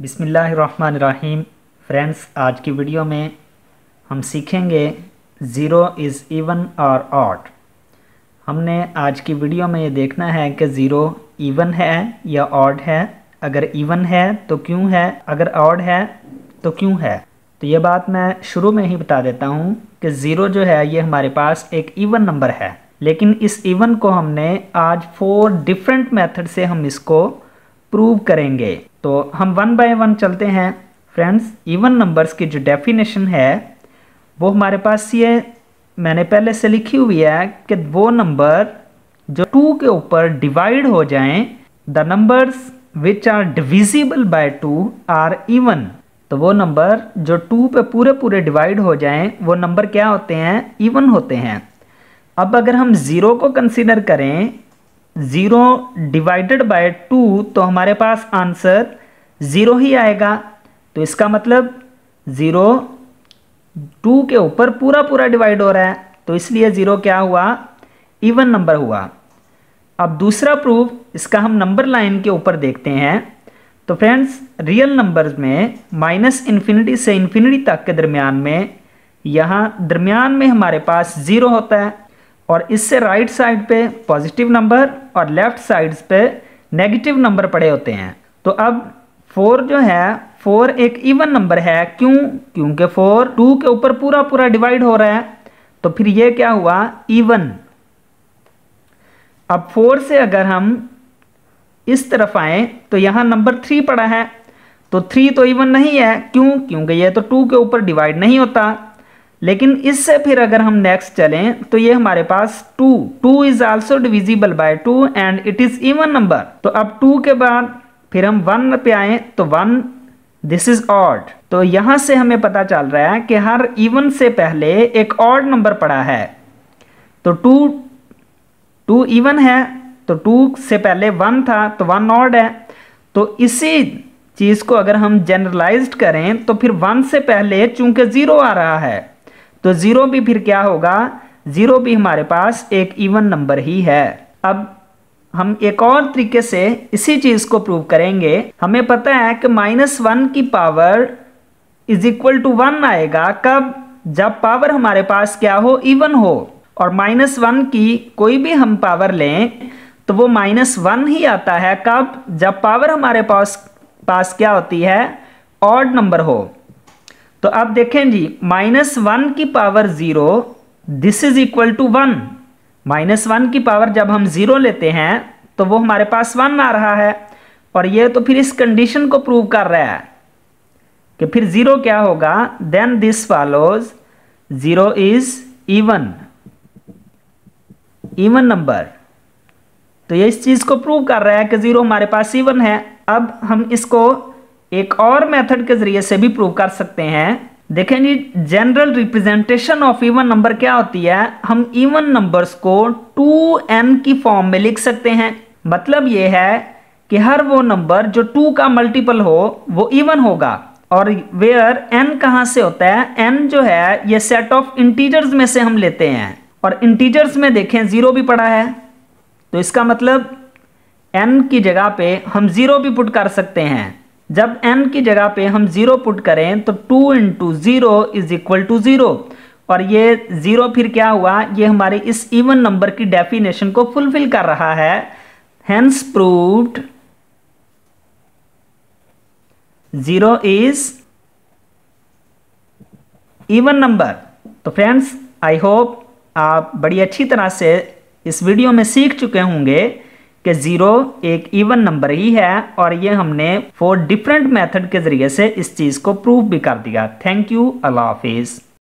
बिसमीम फ्रेंड्स, आज की वीडियो में हम सीखेंगे ज़ीरो इज़ इवन और ऑड। हमने आज की वीडियो में ये देखना है कि ज़ीरो इवन है या ऑड है। अगर इवन है तो क्यों है? अगर ऑड है तो क्यों है? तो ये बात मैं शुरू में ही बता देता हूँ कि ज़ीरो जो है, ये हमारे पास एक इवन नंबर है। लेकिन इस इवन को हमने आज फोर डिफरेंट मेथड से हम इसको प्रूव करेंगे। तो हम वन बाय वन चलते हैं। फ्रेंड्स इवन नंबर्स की जो डेफिनेशन है, वो हमारे पास ये मैंने पहले से लिखी हुई है कि वो नंबर जो टू के ऊपर डिवाइड हो जाएँ the numbers which are divisible by two are even तो वो नंबर जो टू पे पूरे पूरे डिवाइड हो जाएँ, वो नंबर क्या होते हैं? इवन होते हैं। अब अगर हम ज़ीरो को कंसीडर करें ज़ीरो डिवाइडेड बाय टू तो हमारे पास आंसर ज़ीरो ही आएगा। तो इसका मतलब ज़ीरो टू के ऊपर पूरा पूरा डिवाइड हो रहा है तो इसलिए ज़ीरो क्या हुआ? इवन नंबर हुआ। अब दूसरा प्रूफ, इसका हम नंबर लाइन के ऊपर देखते हैं। तो फ्रेंड्स, रियल नंबर्स में माइनस इन्फिनिटी से इन्फिनिटी तक के दरमियान में, यहाँ दरमियान में हमारे पास ज़ीरो होता है। और इससे राइट साइड पे पॉजिटिव नंबर और लेफ़्ट साइड पे नेगेटिव नंबर पड़े होते हैं। तो अब फोर जो है फोर एक इवन नंबर है। क्यों? क्योंकि फोर टू के ऊपर पूरा पूरा डिवाइड हो रहा है। तो फिर ये क्या हुआ? इवन अब फोर से अगर हम इस तरफ़ आए तो यहाँ नंबर थ्री पड़ा है। तो थ्री तो इवन नहीं है। क्यों? क्योंकि ये तो टू के ऊपर डिवाइड नहीं होता। लेकिन इससे फिर अगर हम नेक्स्ट चलें तो ये हमारे पास two two is also divisible by two and it is even number तो अब टू के बाद फिर हम वन पे आए तो वन दिस इज़ ऑड तो यहाँ से हमें पता चल रहा है कि हर इवन से पहले एक ऑड नंबर पड़ा है। तो टू टू इवन है तो टू से पहले वन था तो वन ऑड है। तो इसी चीज़ को अगर हम जनरलाइज्ड करें तो फिर वन से पहले चूँकि ज़ीरो आ रहा है तो ज़ीरो भी फिर क्या होगा? ज़ीरो भी हमारे पास एक इवन नंबर ही है। अब हम एक और तरीके से इसी चीज़ को प्रूव करेंगे। हमें पता है कि माइनस वन की power is equal to one आएगा। कब? जब पावर हमारे पास क्या हो? इवन हो। और माइनस वन की कोई भी हम पावर लें तो वो माइनस वन ही आता है। कब? जब पावर हमारे पास पास क्या होती है? ऑड नंबर हो। तो अब देखें जी माइनस वन की power zero this is equal to one minus one की पावर जब हम ज़ीरो लेते हैं तो वो हमारे पास वन आ रहा है। और ये तो फिर इस कंडीशन को प्रूव कर रहा है कि फिर ज़ीरो क्या होगा? Then this follows zero is even even number तो ये इस चीज़ को प्रूव कर रहा है कि ज़ीरो हमारे पास इवन है। अब हम इसको एक और मेथड के ज़रिए से भी प्रूव कर सकते हैं। देखें जी general representation of even number क्या होती है? हम इवन नंबर्स को टू एन की फॉर्म में लिख सकते हैं। मतलब ये है कि हर वो नंबर जो टू का मल्टीपल हो, वो इवन होगा। और वेयर एन कहाँ से होता है? एन जो है, ये सेट ऑफ़ इंटीजर्स में से हम लेते हैं। और इंटीजर्स में देखें ज़ीरो भी पड़ा है। तो इसका मतलब एन की जगह पे हम ज़ीरो भी पुट कर सकते हैं। जब n की जगह पे हम ज़ीरो पुट करें तो two into zero is equal to zero और ये ज़ीरो फिर क्या हुआ? ये हमारे इस इवन नंबर की डेफिनेशन को फुलफिल कर रहा है। Hence proved zero is even number तो फ्रेंड्स आई होप आप बड़ी अच्छी तरह से इस वीडियो में सीख चुके होंगे। कि ज़ीरो एक इवन नंबर ही है और ये हमने फोर डिफरेंट मेथड के ज़रिए से इस चीज़ को प्रूव भी कर दिया। थैंक यू अल्लाह हाफिज़